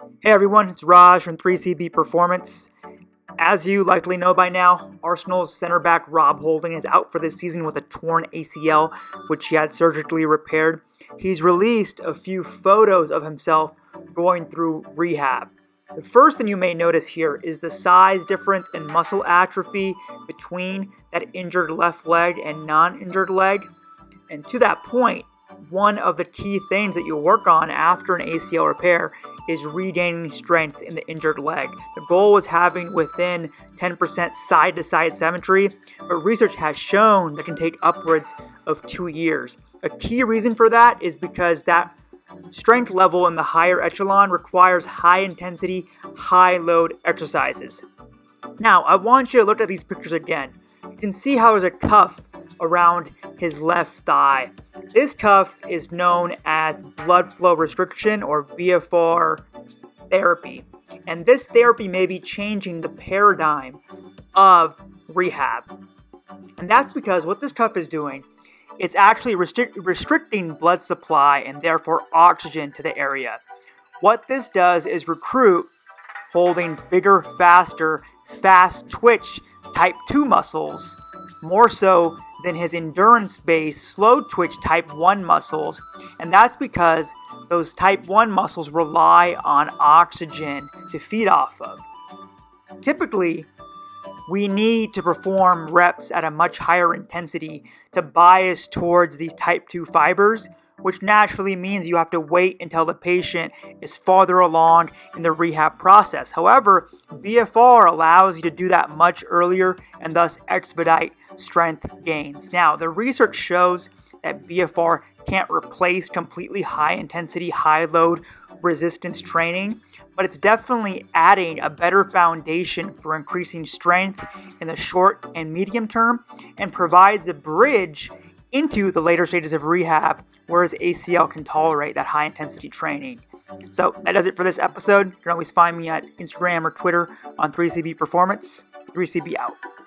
Hey everyone, it's Raj from 3CB Performance. As you likely know by now, Arsenal's center back Rob Holding is out for this season with a torn ACL, which he had surgically repaired. He's released a few photos of himself going through rehab. The first thing you may notice here is the size difference in muscle atrophy between that injured left leg and non injured leg. And to that point, one of the key things that you work on after an ACL repair is regaining strength in the injured leg. The goal was having within 10% side to side symmetry, but research has shown that can take upwards of two years. A key reason for that is because that strength level in the higher echelon requires high intensity, high load exercises. Now, I want you to look at these pictures again. You can see how there's a cuff around his left thigh. This cuff is known as blood flow restriction or BFR therapy. And this therapy may be changing the paradigm of rehab. And that's because what this cuff is doing, it's actually restric- restricting blood supply and therefore oxygen to the area. What this does is recruit Holding's bigger, faster, fast twitch type 2 muscles more so than his endurance based slow twitch type 1 muscles, and that's because those type 1 muscles rely on oxygen to feed off of. Typically, we need to perform reps at a much higher intensity to bias towards these type 2 fibers, which naturally means you have to wait until the patient is farther along in the rehab process. However, BFR allows you to do that much earlier and thus expedite strength gains. Now, the research shows that BFR can't replace completely high intensity, high load resistance training, but it's definitely adding a better foundation for increasing strength in the short and medium term and provides a bridge into the later stages of rehab, whereas ACL can tolerate that high intensity training. So that does it for this episode. You can always find me at Instagram or Twitter on 3CB Performance. 3CB out.